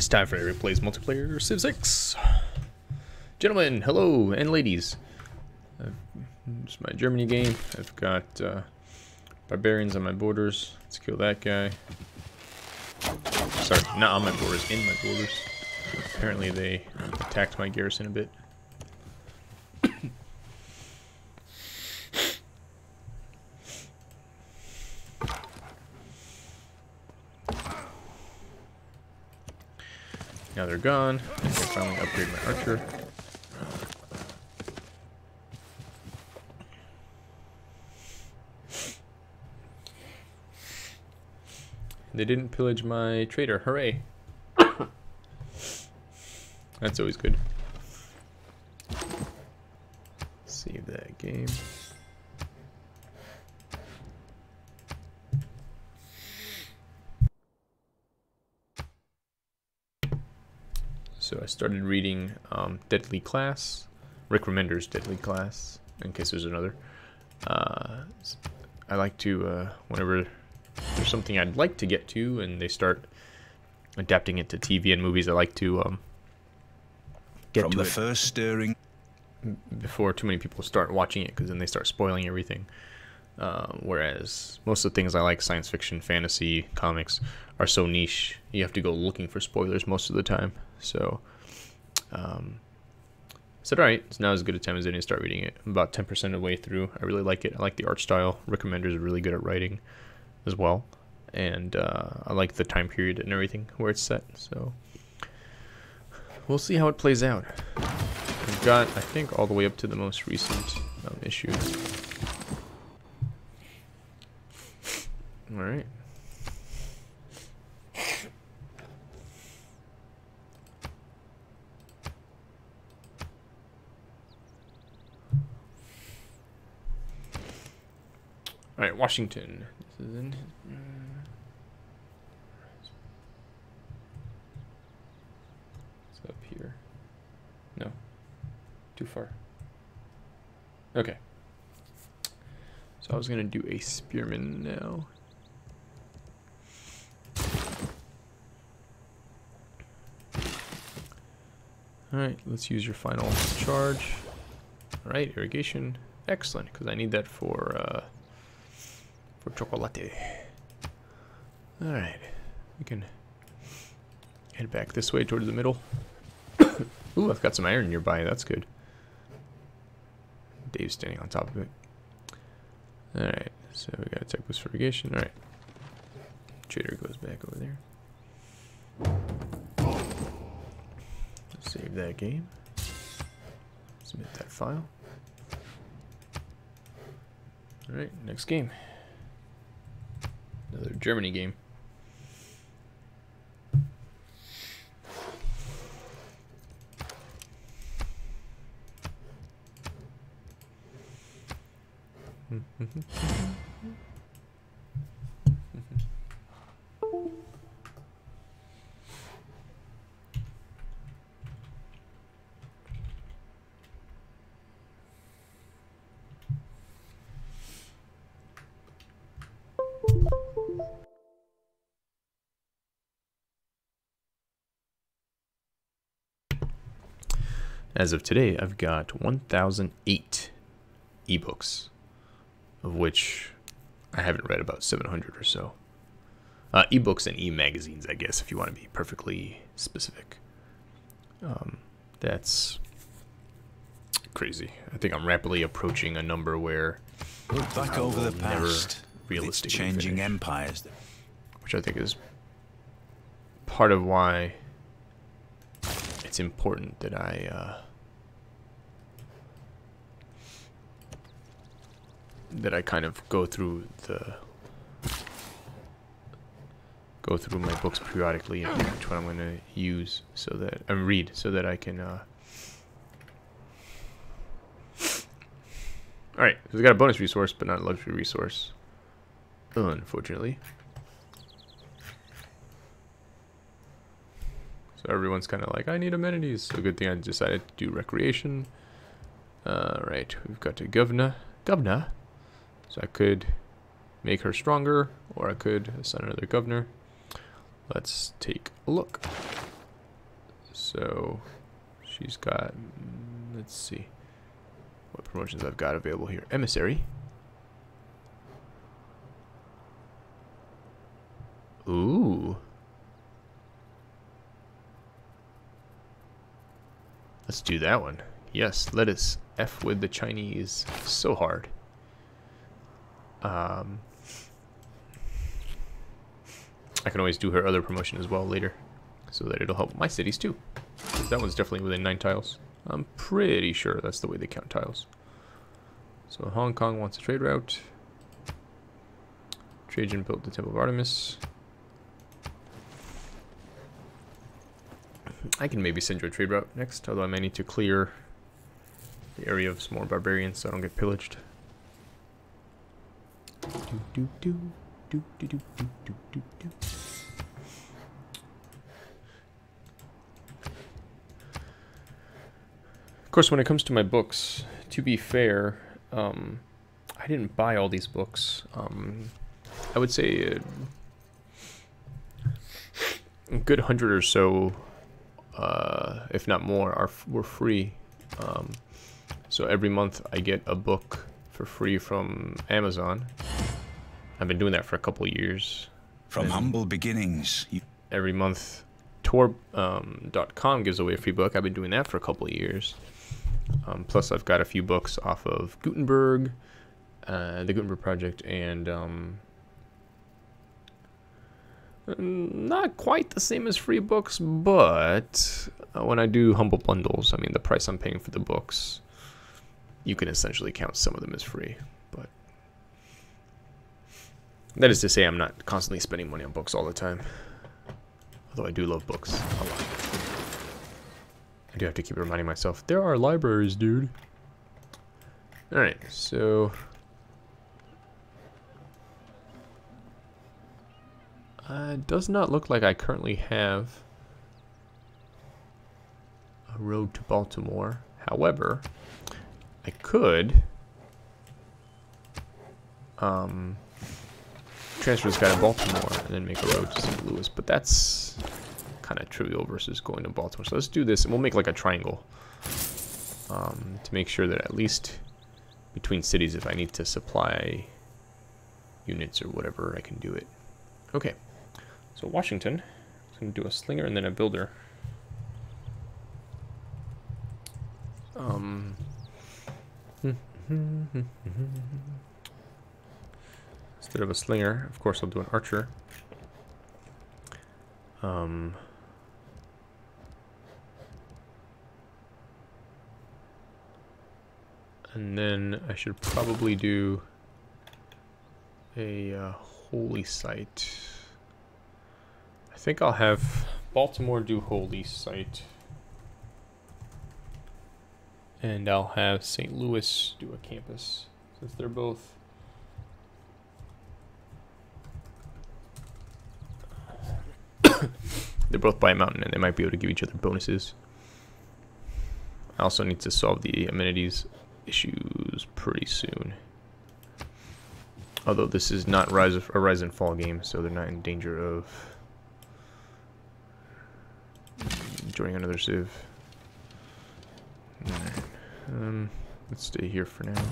It's time for Eric Plays Multiplayer Civ 6. Gentlemen, hello, and ladies. Uh, it's my Germany game. I've got uh, barbarians on my borders. Let's kill that guy. Sorry, not on my borders, in my borders. Apparently they attacked my garrison a bit. Now they're gone. I can finally upgrade my archer. They didn't pillage my trader. Hooray. That's always good. So I started reading um, Deadly Class, Rick Remender's Deadly Class, in case there's another. Uh, I like to, uh, whenever there's something I'd like to get to and they start adapting it to TV and movies, I like to um, get From to the it first stirring before too many people start watching it because then they start spoiling everything. Uh, whereas most of the things I like, science fiction, fantasy, comics, are so niche, you have to go looking for spoilers most of the time. So, um, I said, all right, it's now as good a time as any to start reading it. I'm about 10% of the way through. I really like it. I like the art style. Remender is really good at writing as well. And uh, I like the time period and everything where it's set. So, we'll see how it plays out. We've got, I think, all the way up to the most recent um, issue. Alright. Alright, Washington. This is in. Uh, it's up here. No. Too far. Okay. So I was gonna do a spearman now. Alright, let's use your final charge. Alright, irrigation. Excellent, because I need that for uh for chocolate. Alright. We can head back this way towards the middle. Ooh, I've got some iron nearby, that's good. Dave's standing on top of it. Alright, so we gotta tech this for irrigation. Alright. Trader goes back over there. Save that game. Submit that file. Alright, next game. Another Germany game. As of today, I've got 1,008 ebooks, of which I haven't read about 700 or so. Uh, ebooks and e-magazines, I guess, if you want to be perfectly specific. Um, that's crazy. I think I'm rapidly approaching a number where look back I over the past. Realistically changing finish. empires. which I think is part of why it's important that I uh, that I kind of go through the go through my books periodically and which one I'm going to use so that and read so that I can. Uh... All right, so we got a bonus resource, but not a luxury resource, unfortunately. So everyone's kind of like, I need amenities. So good thing I decided to do recreation. all right we've got a governor. Governor. So I could make her stronger, or I could assign another governor. Let's take a look. So she's got, mm, let's see what promotions I've got available here. Emissary. Ooh. Let's do that one. Yes, let us F with the Chinese so hard. Um, I can always do her other promotion as well later, so that it'll help my cities too. That one's definitely within 9 tiles. I'm pretty sure that's the way they count tiles. So Hong Kong wants a trade route. Trajan built the Temple of Artemis. I can maybe send you a trade route next, although I may need to clear the area of some more barbarians so I don't get pillaged. Do, do, do, do, do, do, do, do, do. Of course, when it comes to my books, to be fair, um, I didn't buy all these books. Um, I would say a good hundred or so, uh, if not more, are were free. Um, so every month I get a book for free from Amazon. I've been doing that for a couple years. From and humble beginnings. Every month, Tor.com um, gives away a free book. I've been doing that for a couple of years. Um, plus, I've got a few books off of Gutenberg, uh, the Gutenberg Project, and um, not quite the same as free books, but uh, when I do humble bundles, I mean, the price I'm paying for the books, you can essentially count some of them as free. That is to say, I'm not constantly spending money on books all the time. Although I do love books a lot. I do have to keep reminding myself, there are libraries, dude. Alright, so... Uh, does not look like I currently have a road to Baltimore. However, I could um, transfer this guy to Baltimore and then make a road to St. Louis, but that's kind of trivial versus going to Baltimore. So let's do this, and we'll make like a triangle um, to make sure that at least between cities, if I need to supply units or whatever, I can do it. Okay, so Washington, I'm going to do a slinger and then a builder. Um, instead of a slinger, of course I'll do an archer. Um, And then I should probably do a uh, holy site. I think I'll have Baltimore do holy site. And I'll have St. Louis do a campus, since they're both they're both by a mountain and they might be able to give each other bonuses. I also need to solve the amenities issues pretty soon. Although this is not Rise of, a Rise and Fall game, so they're not in danger of joining another civ. Um, let's stay here for now.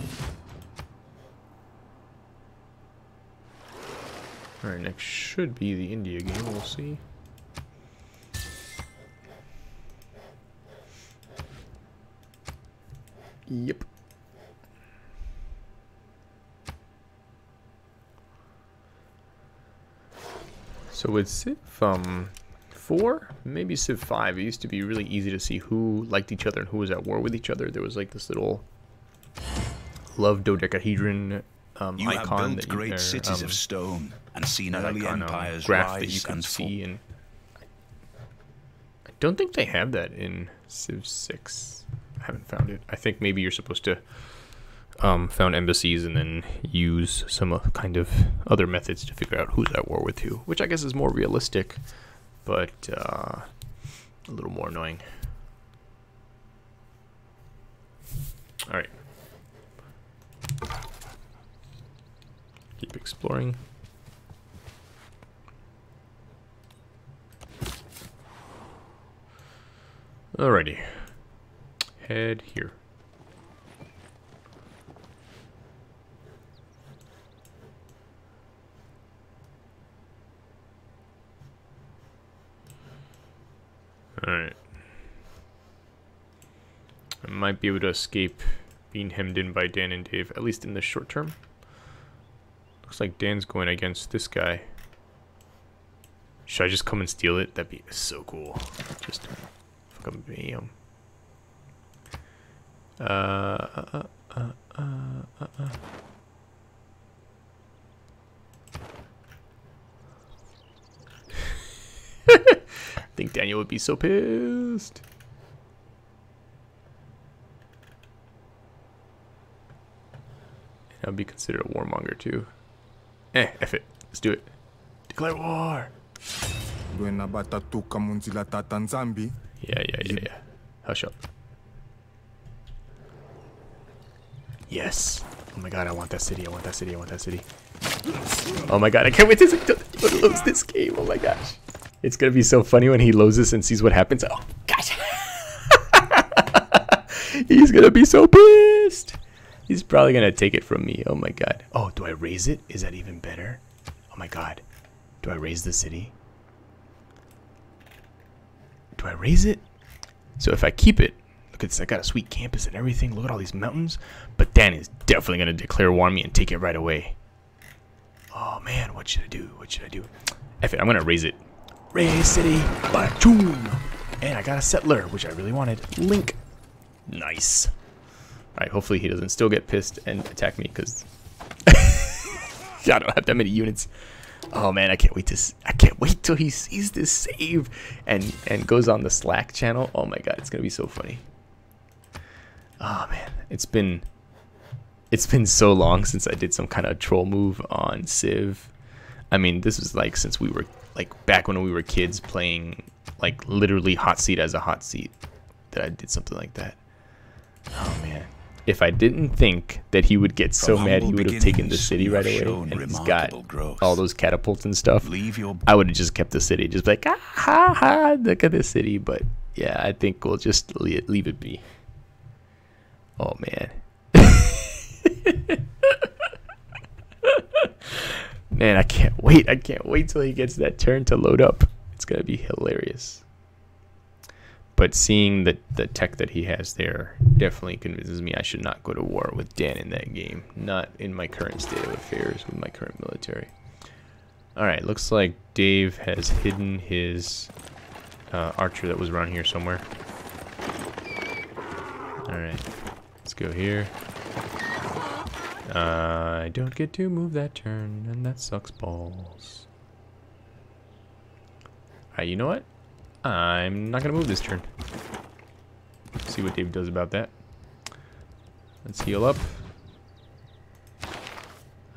Alright, next should be the India game, we'll see. Yep. So with Civ um, 4, maybe Civ 5, it used to be really easy to see who liked each other and who was at war with each other. There was like this little love dodecahedron um, you icon have built great you, cities um, of stone and seen early icon, empires graph rise that you can and see. And I don't think they have that in Civ 6. Haven't found it. I think maybe you're supposed to um, found embassies and then use some uh, kind of other methods to figure out who's at war with who, which I guess is more realistic, but uh, a little more annoying. All right. Keep exploring. Alrighty. Head here. Alright. I might be able to escape being hemmed in by Dan and Dave, at least in the short term. Looks like Dan's going against this guy. Should I just come and steal it? That'd be so cool. Just fucking bam. Uh, uh, uh, uh, uh, uh. I think Daniel would be so pissed. I'd be considered a warmonger too. Eh, F it. Let's do it. Declare war. lwena batatuka munzila tata nzambi Yeah, yeah, yeah, yeah. Hush up. Yes. Oh my god, I want that city. I want that city. I want that city. Oh my god, I can't wait to, to lose this game. Oh my gosh. It's gonna be so funny when he loses and sees what happens. Oh gosh. He's gonna be so pissed. He's probably gonna take it from me. Oh my god. Oh, do I raze it? Is that even better? Oh my god. Do I raze the city? Do I raze it? So if I keep it, this. I got a sweet campus and everything. Look at all these mountains. But Dan is definitely gonna declare war on me and take it right away. Oh man, what should I do? What should I do? F it. I'm gonna raze it. Raze city. Bachoom. And I got a settler, which I really wanted. Link. Nice. Alright, hopefully he doesn't still get pissed and attack me because I don't have that many units. Oh man, I can't wait to I can't wait till he sees this save and and goes on the Slack channel. Oh my god, it's gonna be so funny. Oh man, it's been it's been so long since I did some kind of troll move on Civ. I mean, this was like since we were like back when we were kids playing like literally hot seat as a hot seat that I did something like that. Oh man. If I didn't think that he would get so From mad he would have taken the city right away and he's got growth. all those catapults and stuff. I would have just kept the city, just like ah, ha ha, look at this city. But yeah, I think we'll just leave it be. Oh man, man, I can't wait! I can't wait till he gets that turn to load up. It's gonna be hilarious. But seeing the the tech that he has there definitely convinces me I should not go to war with Dan in that game. Not in my current state of affairs with my current military. Alright, looks like Dave has hidden his uh, archer that was around here somewhere. Alright, let's go here. Uh, I don't get to move that turn, and that sucks balls. Alright, you know what? I'm not gonna move this turn. See what Dave does about that. Let's heal up.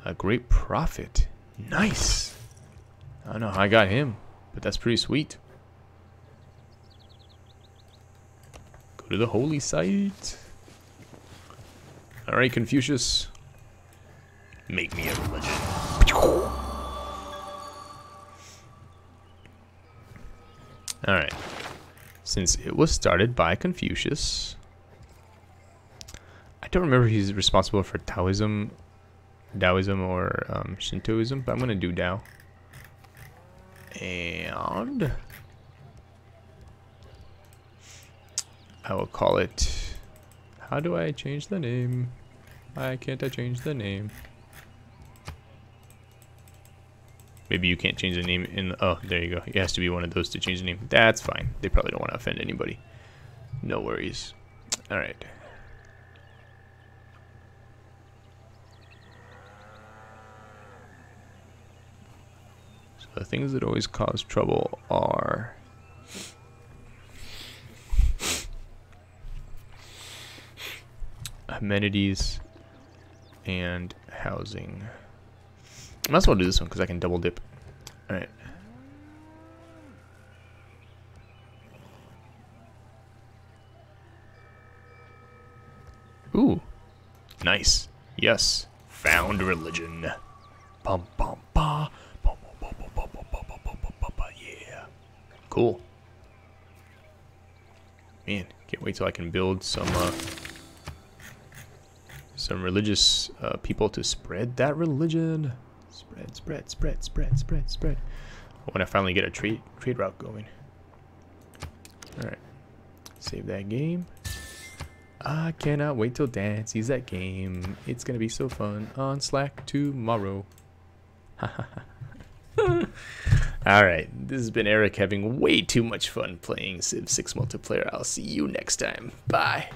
A great prophet. Nice. I don't know how I got him, but that's pretty sweet. Go to the holy site. Alright, Confucius. Make me a religion. Alright. Since it was started by Confucius, I don't remember if he's responsible for Taoism, Taoism or um, Shintoism, but I'm gonna do Tao. And I will call it. How do I change the name? Why can't I change the name? Maybe you can't change the name in. the, Oh, there you go. It has to be one of those to change the name. That's fine. They probably don't want to offend anybody. No worries. All right. So the things that always cause trouble are amenities and housing. Might as well do this one because I can double dip. Alright. Ooh. Nice. Yes. Found religion. Bum, bum, bum, Yeah. Cool. Man, can't wait till I can build some uh, some religious uh, people to spread that religion. Spread, spread, spread, spread, spread, spread. When I finally get a trade trade route going. All right, save that game. I cannot wait till Dan sees that game. It's gonna be so fun on Slack tomorrow. Alright, this has been Eric having way too much fun playing Civ 6 multiplayer. I'll see you next time. Bye.